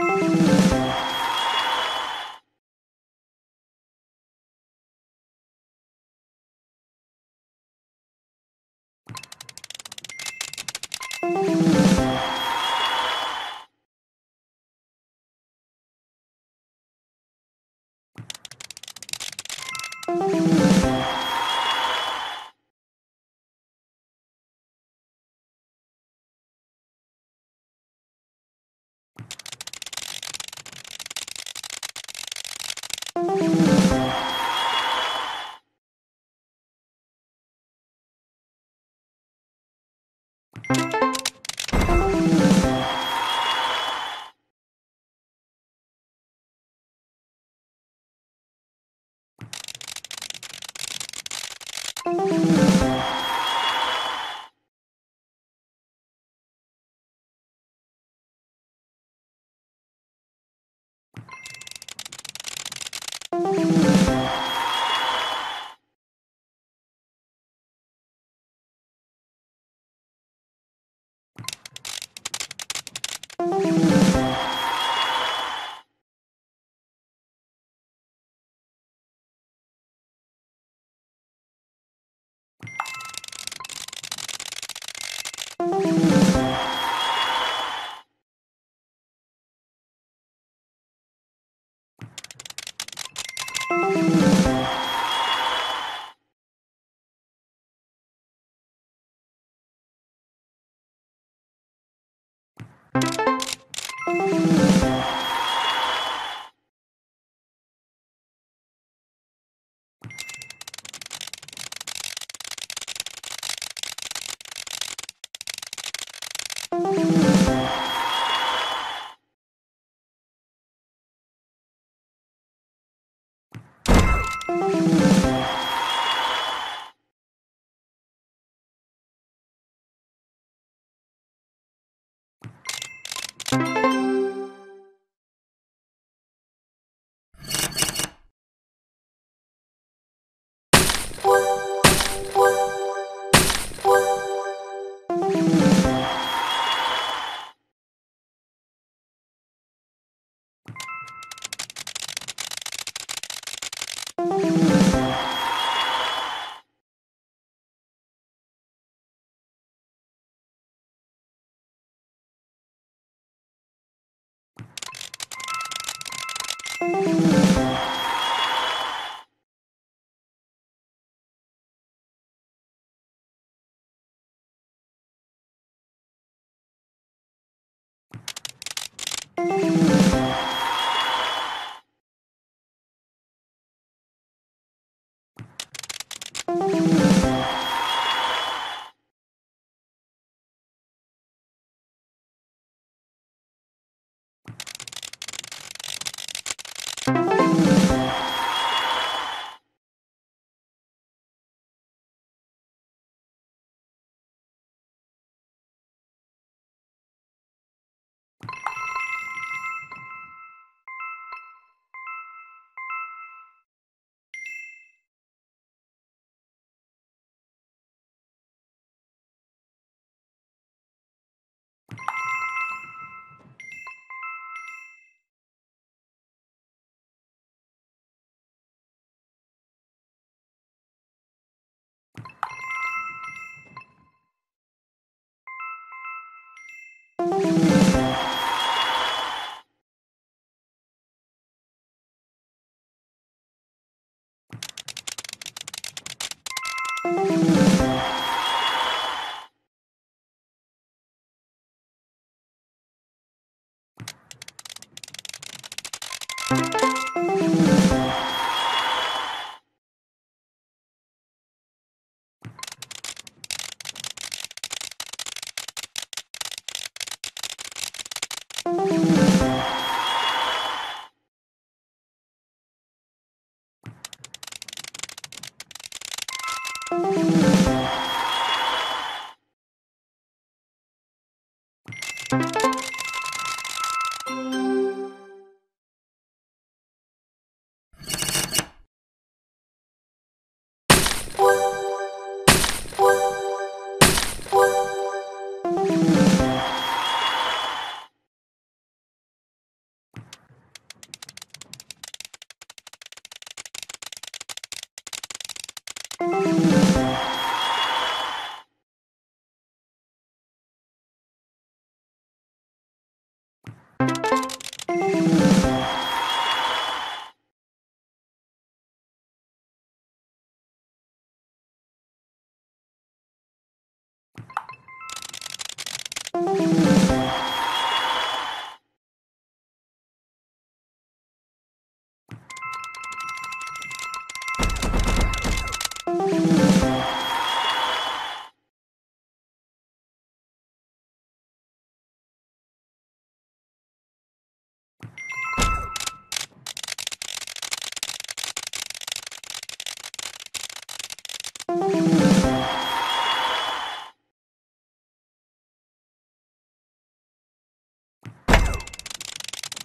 Thank you. you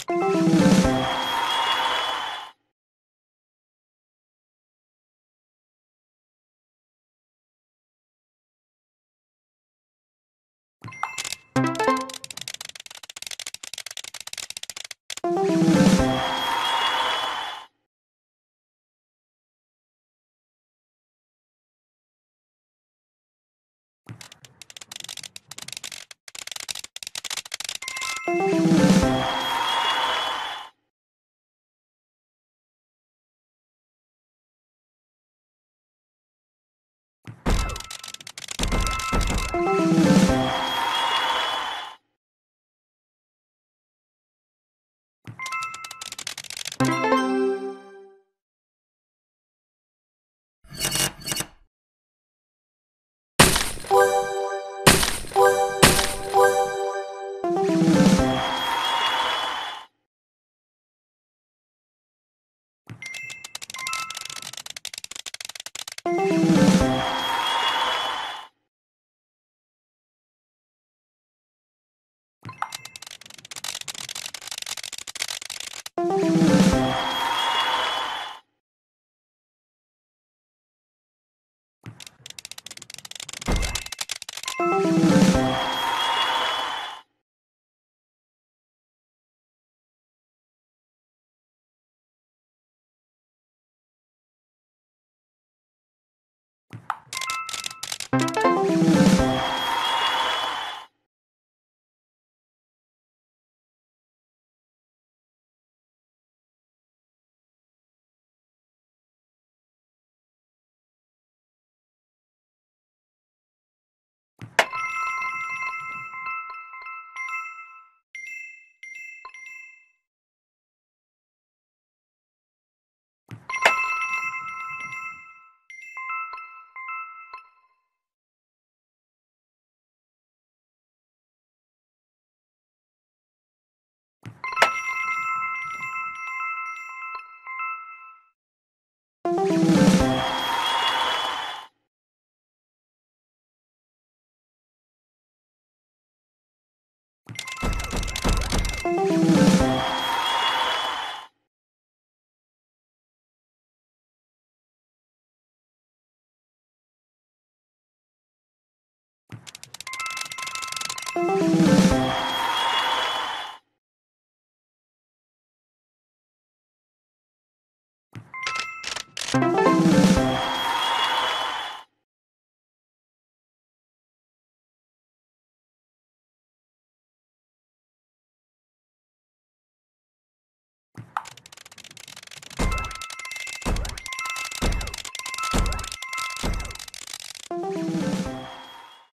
Thank you.